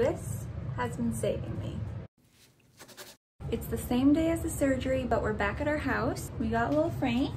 this has been saving me. It's the same day as the surgery, but we're back at our house. We got little Frank.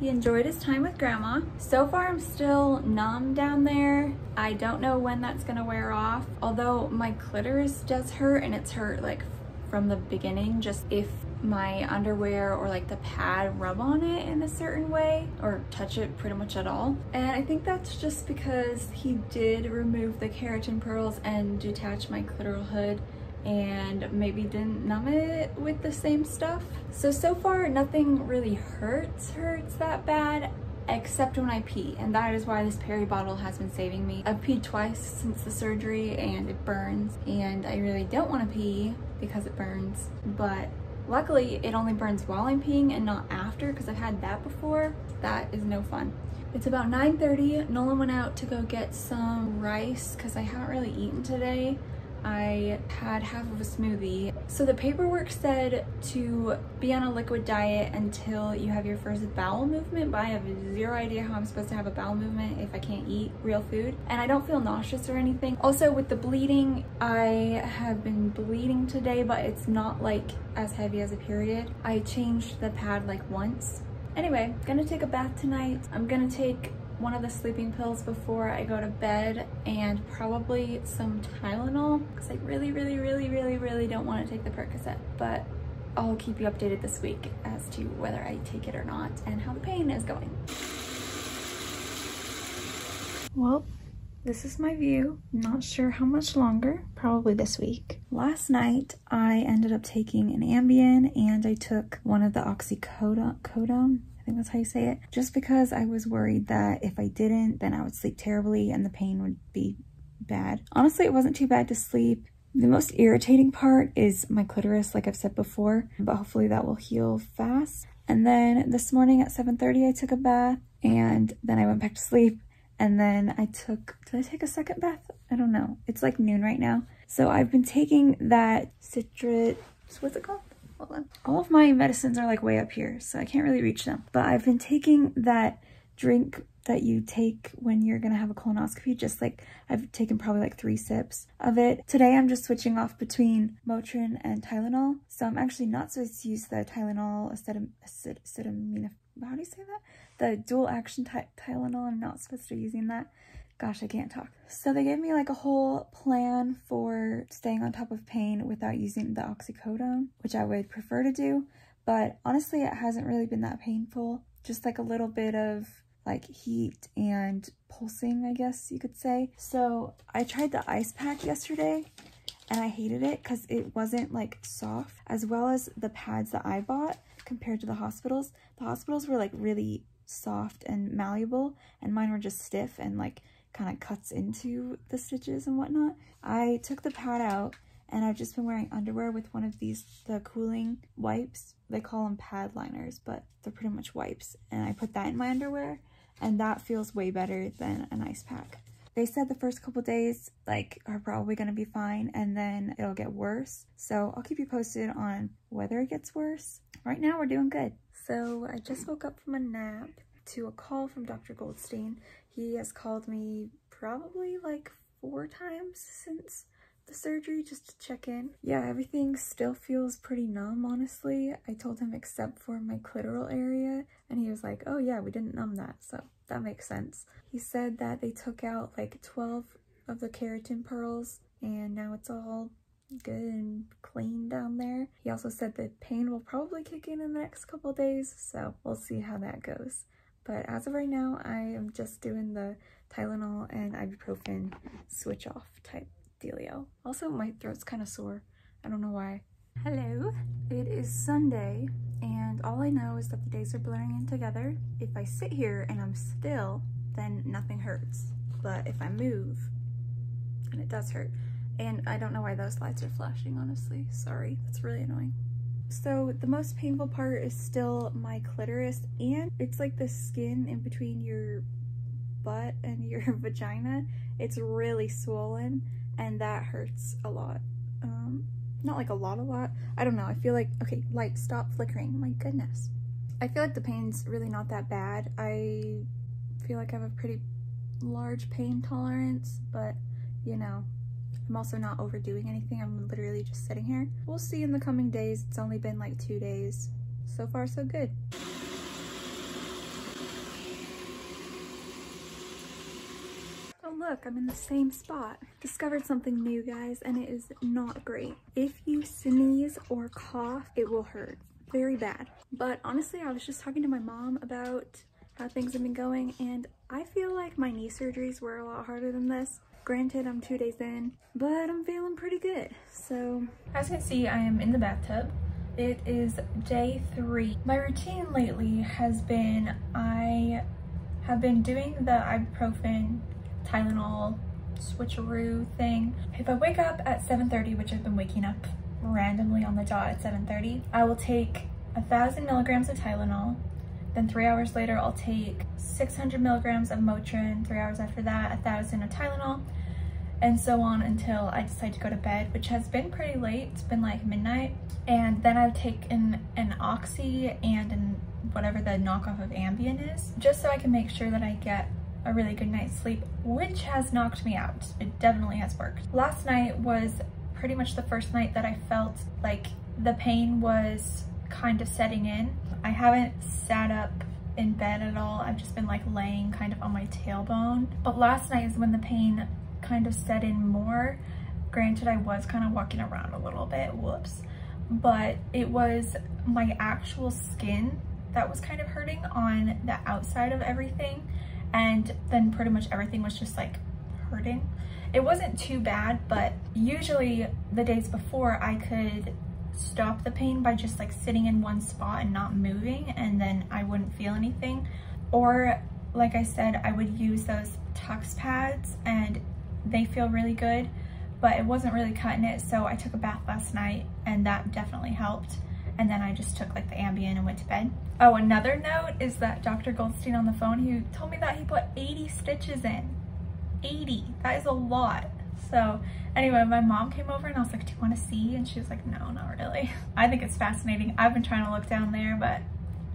He enjoyed his time with grandma. So far, I'm still numb down there. I don't know when that's gonna wear off. Although my clitoris does hurt and it's hurt like from the beginning, just if my underwear or like the pad rub on it in a certain way or touch it pretty much at all. And I think that's just because he did remove the keratin pearls and detach my clitoral hood and maybe didn't numb it with the same stuff. So, so far nothing really hurts, hurts that bad except when I pee and that is why this peri bottle has been saving me. I've peed twice since the surgery and it burns and I really don't want to pee because it burns but Luckily, it only burns while I'm peeing and not after because I've had that before. That is no fun. It's about 9.30. Nolan went out to go get some rice because I haven't really eaten today. I had half of a smoothie. So the paperwork said to be on a liquid diet until you have your first bowel movement, but I have zero idea how I'm supposed to have a bowel movement if I can't eat real food. And I don't feel nauseous or anything. Also with the bleeding, I have been bleeding today, but it's not like as heavy as a period. I changed the pad like once. Anyway, gonna take a bath tonight. I'm gonna take one of the sleeping pills before I go to bed and probably some Tylenol because I really, really, really, really, really don't want to take the Percocet. But I'll keep you updated this week as to whether I take it or not and how the pain is going. Well, this is my view. Not sure how much longer, probably this week. Last night, I ended up taking an Ambien and I took one of the oxycodone, think that's how you say it, just because I was worried that if I didn't, then I would sleep terribly and the pain would be bad. Honestly, it wasn't too bad to sleep. The most irritating part is my clitoris, like I've said before, but hopefully that will heal fast. And then this morning at 7.30, I took a bath and then I went back to sleep. And then I took, did I take a second bath? I don't know. It's like noon right now. So I've been taking that citrate, what's it called? Hold on. All of my medicines are like way up here, so I can't really reach them. But I've been taking that drink that you take when you're gonna have a colonoscopy, just like I've taken probably like three sips of it. Today I'm just switching off between Motrin and Tylenol. So I'm actually not supposed to use the Tylenol acetaminophen, how do you say that? The dual action ty Tylenol, I'm not supposed to be using that Gosh, I can't talk. So they gave me like a whole plan for staying on top of pain without using the oxycodone, which I would prefer to do. But honestly, it hasn't really been that painful. Just like a little bit of like heat and pulsing, I guess you could say. So I tried the ice pack yesterday and I hated it because it wasn't like soft as well as the pads that I bought compared to the hospitals. The hospitals were like really soft and malleable and mine were just stiff and like kind of cuts into the stitches and whatnot. I took the pad out and I've just been wearing underwear with one of these, the cooling wipes. They call them pad liners, but they're pretty much wipes. And I put that in my underwear and that feels way better than an ice pack. They said the first couple days like are probably going to be fine and then it'll get worse. So I'll keep you posted on whether it gets worse. Right now we're doing good. So I just woke up from a nap to a call from Dr. Goldstein. He has called me probably like four times since the surgery just to check in. Yeah, everything still feels pretty numb, honestly. I told him except for my clitoral area, and he was like, oh yeah, we didn't numb that, so that makes sense. He said that they took out like 12 of the keratin pearls, and now it's all good and clean down there. He also said that pain will probably kick in in the next couple days, so we'll see how that goes. But as of right now, I am just doing the Tylenol and ibuprofen switch off type dealio. Also, my throat's kind of sore. I don't know why. Hello. It is Sunday, and all I know is that the days are blurring in together. If I sit here and I'm still, then nothing hurts. But if I move, and it does hurt. And I don't know why those lights are flashing, honestly. Sorry, that's really annoying. So the most painful part is still my clitoris and it's like the skin in between your butt and your vagina. It's really swollen and that hurts a lot. Um, not like a lot, a lot. I don't know. I feel like, okay, light, stop flickering. My goodness. I feel like the pain's really not that bad. I feel like I have a pretty large pain tolerance, but you know, I'm also not overdoing anything. I'm literally just sitting here. We'll see in the coming days. It's only been like two days. So far, so good. Oh look, I'm in the same spot. Discovered something new guys and it is not great. If you sneeze or cough, it will hurt very bad. But honestly, I was just talking to my mom about how things have been going and I feel like my knee surgeries were a lot harder than this. Granted, I'm two days in, but I'm feeling pretty good. So as you can see, I am in the bathtub. It is day three. My routine lately has been I have been doing the ibuprofen, Tylenol, switcheroo thing. If I wake up at 7.30, which I've been waking up randomly on the dot at 7.30, I will take a thousand milligrams of Tylenol. Then three hours later, I'll take 600 milligrams of Motrin. Three hours after that, a thousand of Tylenol and so on until I decide to go to bed, which has been pretty late. It's been like midnight. And then I've taken an Oxy and an whatever the knockoff of Ambien is, just so I can make sure that I get a really good night's sleep, which has knocked me out. It definitely has worked. Last night was pretty much the first night that I felt like the pain was kind of setting in. I haven't sat up in bed at all. I've just been like laying kind of on my tailbone. But last night is when the pain kind of set in more. Granted, I was kind of walking around a little bit, whoops. But it was my actual skin that was kind of hurting on the outside of everything. And then pretty much everything was just like hurting. It wasn't too bad, but usually the days before I could stop the pain by just like sitting in one spot and not moving and then I wouldn't feel anything. Or like I said, I would use those Tucks pads and they feel really good, but it wasn't really cutting it. So I took a bath last night and that definitely helped. And then I just took like the Ambien and went to bed. Oh, another note is that Dr. Goldstein on the phone, he told me that he put 80 stitches in. 80, that is a lot. So anyway, my mom came over and I was like, do you want to see? And she was like, no, not really. I think it's fascinating. I've been trying to look down there, but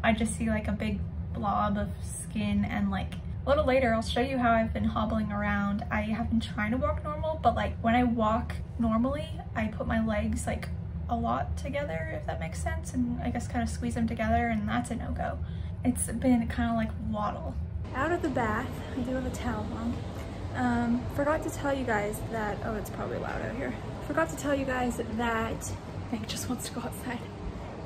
I just see like a big blob of skin and like a little later, I'll show you how I've been hobbling around. I have been trying to walk normal, but like when I walk normally, I put my legs like a lot together, if that makes sense, and I guess kind of squeeze them together, and that's a no-go. It's been kind of like waddle. Out of the bath, I do have a towel on. Um, forgot to tell you guys that, oh, it's probably loud out here. Forgot to tell you guys that Hank just wants to go outside.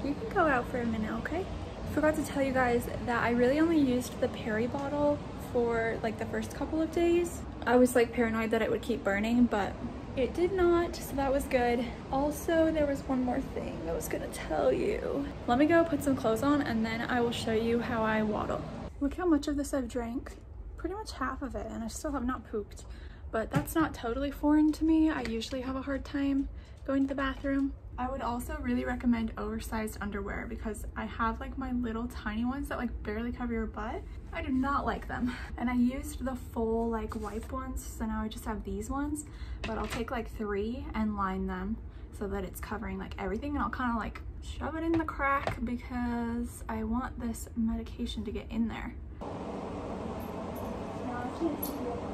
You can go out for a minute, okay? Forgot to tell you guys that I really only used the peri bottle for like the first couple of days. I was like paranoid that it would keep burning, but it did not, so that was good. Also, there was one more thing I was gonna tell you. Let me go put some clothes on and then I will show you how I waddle. Look how much of this I've drank. Pretty much half of it and I still have not pooped. But that's not totally foreign to me. I usually have a hard time going to the bathroom. I would also really recommend oversized underwear because I have like my little tiny ones that like barely cover your butt. I do not like them. And I used the full like wipe ones, so now I just have these ones, but I'll take like three and line them so that it's covering like everything and I'll kind of like shove it in the crack because I want this medication to get in there cool.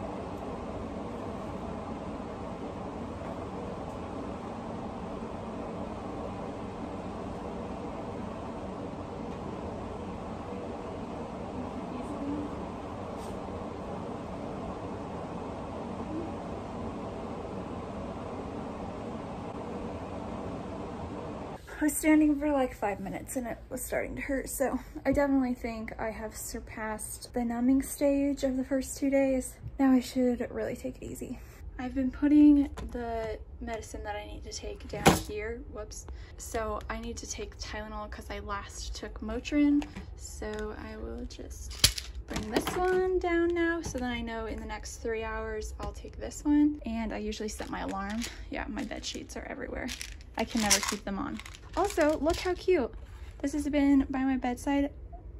I was standing for like five minutes and it was starting to hurt. So I definitely think I have surpassed the numbing stage of the first two days. Now I should really take it easy. I've been putting the medicine that I need to take down here. Whoops. So I need to take Tylenol because I last took Motrin. So I will just bring this one down now so then I know in the next three hours I'll take this one and I usually set my alarm yeah my bed sheets are everywhere I can never keep them on also, look how cute. This has been by my bedside.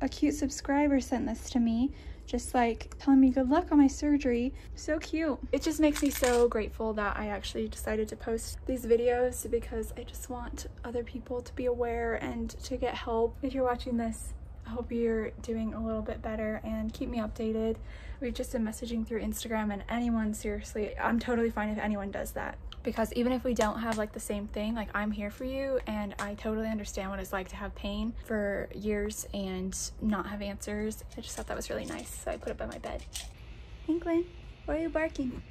A cute subscriber sent this to me, just like telling me good luck on my surgery. So cute. It just makes me so grateful that I actually decided to post these videos because I just want other people to be aware and to get help. If you're watching this, I hope you're doing a little bit better and keep me updated. We've just been messaging through Instagram and anyone, seriously, I'm totally fine if anyone does that because even if we don't have like the same thing, like I'm here for you and I totally understand what it's like to have pain for years and not have answers. I just thought that was really nice, so I put it by my bed. Inkling, why are you barking?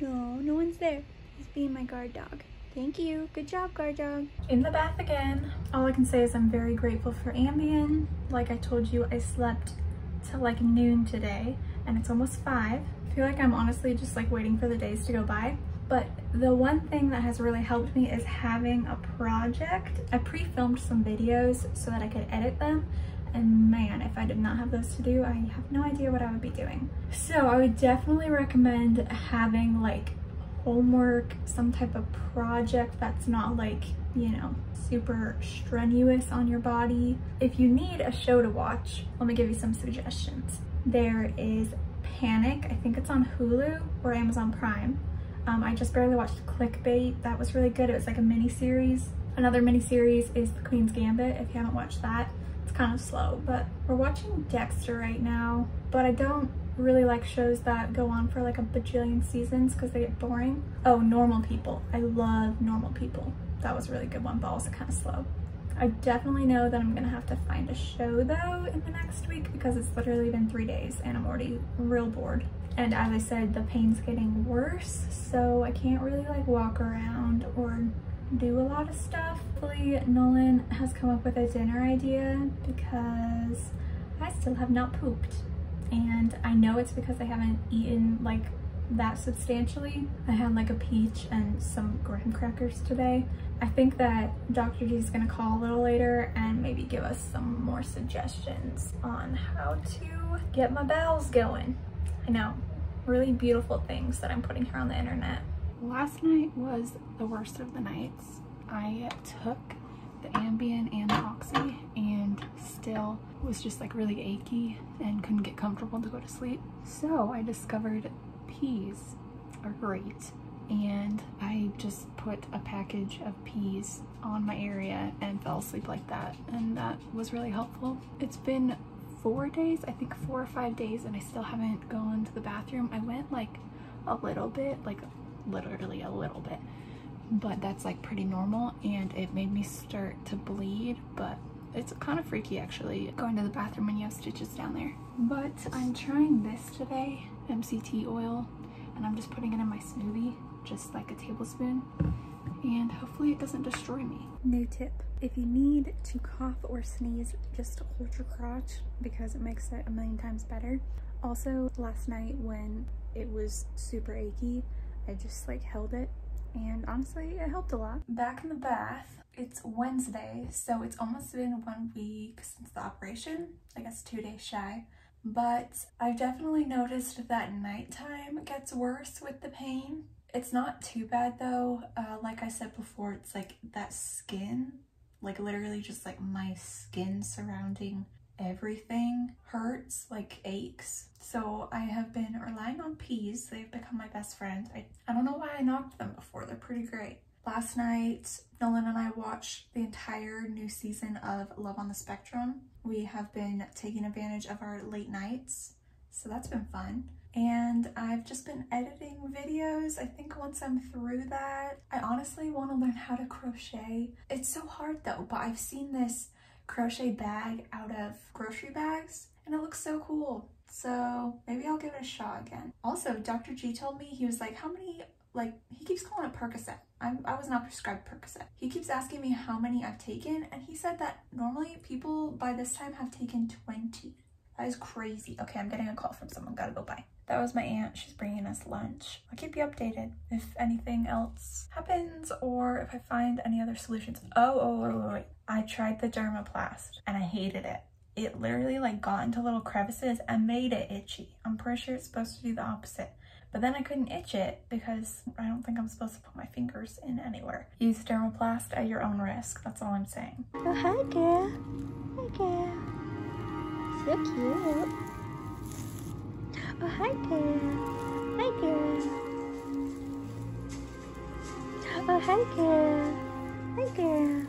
No, no one's there. He's being my guard dog. Thank you. Good job, guard dog. In the bath again. All I can say is I'm very grateful for Ambien. Like I told you, I slept till like noon today and it's almost five. I feel like I'm honestly just like waiting for the days to go by. But the one thing that has really helped me is having a project. I pre-filmed some videos so that I could edit them and man, if I did not have those to do, I have no idea what I would be doing. So I would definitely recommend having like homework, some type of project that's not like, you know, super strenuous on your body. If you need a show to watch, let me give you some suggestions. There is Panic, I think it's on Hulu or Amazon Prime. Um, I just barely watched Clickbait, that was really good. It was like a mini series. Another mini series is The Queen's Gambit, if you haven't watched that. It's kind of slow, but we're watching Dexter right now, but I don't really like shows that go on for like a bajillion seasons because they get boring. Oh, Normal People. I love Normal People. That was a really good one, but also kind of slow. I definitely know that I'm gonna have to find a show though in the next week because it's literally been three days and I'm already real bored. And as I said, the pain's getting worse, so I can't really like walk around or do a lot of stuff. Hopefully Nolan has come up with a dinner idea because I still have not pooped and I know it's because I haven't eaten like that substantially. I had like a peach and some graham crackers today. I think that Dr. G is gonna call a little later and maybe give us some more suggestions on how to get my bowels going. I know, really beautiful things that I'm putting here on the internet. Last night was the worst of the nights. I took the Ambien and the Oxy and still was just like really achy and couldn't get comfortable to go to sleep. So I discovered peas are great and I just put a package of peas on my area and fell asleep like that and that was really helpful. It's been four days, I think four or five days and I still haven't gone to the bathroom. I went like a little bit, like literally a little bit but that's like pretty normal and it made me start to bleed but it's kind of freaky actually going to the bathroom when you have stitches down there but i'm trying this today mct oil and i'm just putting it in my smoothie just like a tablespoon. And hopefully it doesn't destroy me. New tip. If you need to cough or sneeze just hold your crotch because it makes it a million times better. Also last night when it was super achy i just like held it. And honestly it helped a lot. Back in the bath, it's Wednesday, so it's almost been one week since the operation, I guess two days shy. But I've definitely noticed that nighttime gets worse with the pain. It's not too bad though. Uh, like I said before, it's like that skin, like literally just like my skin surrounding everything hurts, like aches. So I have been relying on peas. They've become my best friend. I, I don't know why I knocked them before. They're pretty great. Last night, Nolan and I watched the entire new season of Love on the Spectrum. We have been taking advantage of our late nights, so that's been fun. And I've just been editing videos. I think once I'm through that, I honestly want to learn how to crochet. It's so hard though, but I've seen this crochet bag out of grocery bags and it looks so cool. So maybe I'll give it a shot again. Also, Dr. G told me, he was like, how many, like, he keeps calling it Percocet. I, I was not prescribed Percocet. He keeps asking me how many I've taken and he said that normally people by this time have taken 20. That is crazy. Okay, I'm getting a call from someone. Gotta go. Bye. That was my aunt. She's bringing us lunch. I'll keep you updated if anything else happens or if I find any other solutions. Oh, oh, oh, oh wait. I tried the Dermaplast and I hated it. It literally like got into little crevices and made it itchy. I'm pretty sure it's supposed to do the opposite. But then I couldn't itch it because I don't think I'm supposed to put my fingers in anywhere. Use Dermaplast at your own risk. That's all I'm saying. Oh, hi, girl. Hi, girl. So cute. Oh, hi there. Hi there. Oh, hi there. Hi there.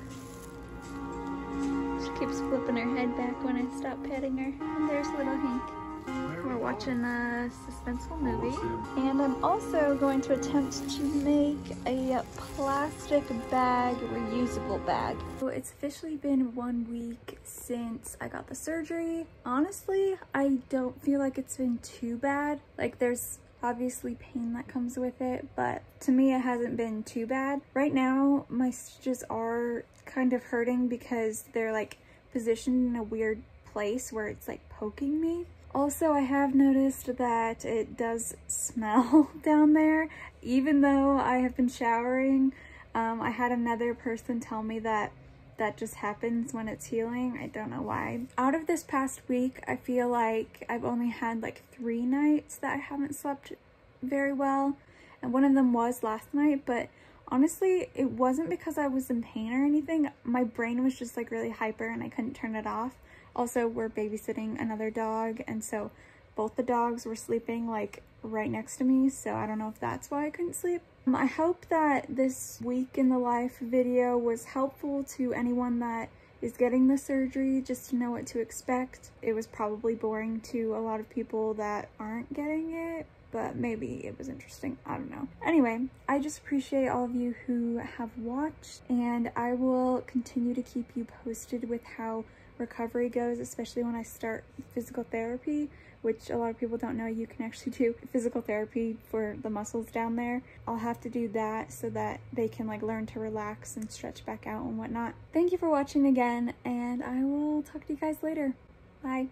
She keeps flipping her head back when I stop petting her. And there's little Hank. Watching a suspenseful oh, movie. And I'm also going to attempt to make a plastic bag, reusable bag. So it's officially been one week since I got the surgery. Honestly, I don't feel like it's been too bad. Like there's obviously pain that comes with it, but to me it hasn't been too bad. Right now, my stitches are kind of hurting because they're like positioned in a weird place where it's like poking me. Also, I have noticed that it does smell down there, even though I have been showering. Um, I had another person tell me that that just happens when it's healing. I don't know why. Out of this past week, I feel like I've only had like three nights that I haven't slept very well. And one of them was last night, but honestly, it wasn't because I was in pain or anything. My brain was just like really hyper and I couldn't turn it off. Also, we're babysitting another dog and so both the dogs were sleeping like right next to me. So I don't know if that's why I couldn't sleep. Um, I hope that this week in the life video was helpful to anyone that is getting the surgery just to know what to expect. It was probably boring to a lot of people that aren't getting it, but maybe it was interesting. I don't know. Anyway, I just appreciate all of you who have watched and I will continue to keep you posted with how recovery goes, especially when I start physical therapy, which a lot of people don't know you can actually do physical therapy for the muscles down there. I'll have to do that so that they can like learn to relax and stretch back out and whatnot. Thank you for watching again and I will talk to you guys later. Bye.